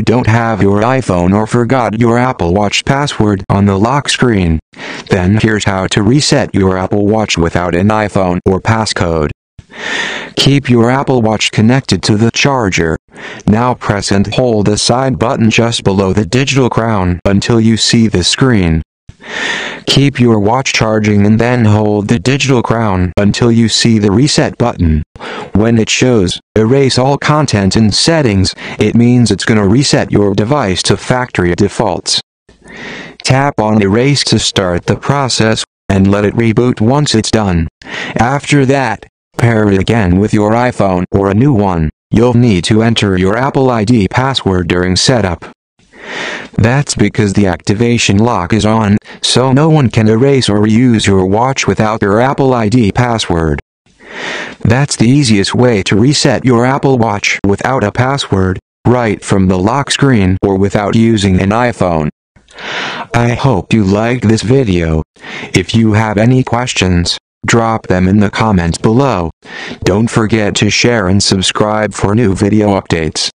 you don't have your iPhone or forgot your Apple Watch password on the lock screen. Then here's how to reset your Apple Watch without an iPhone or passcode. Keep your Apple Watch connected to the charger. Now press and hold the side button just below the digital crown until you see the screen. Keep your watch charging and then hold the digital crown until you see the reset button. When it shows, erase all content in settings, it means it's gonna reset your device to factory defaults. Tap on erase to start the process, and let it reboot once it's done. After that, pair it again with your iPhone or a new one. You'll need to enter your Apple ID password during setup. That's because the activation lock is on, so no one can erase or reuse your watch without your Apple ID password. That's the easiest way to reset your Apple Watch without a password, right from the lock screen or without using an iPhone. I hope you liked this video. If you have any questions, drop them in the comments below. Don't forget to share and subscribe for new video updates.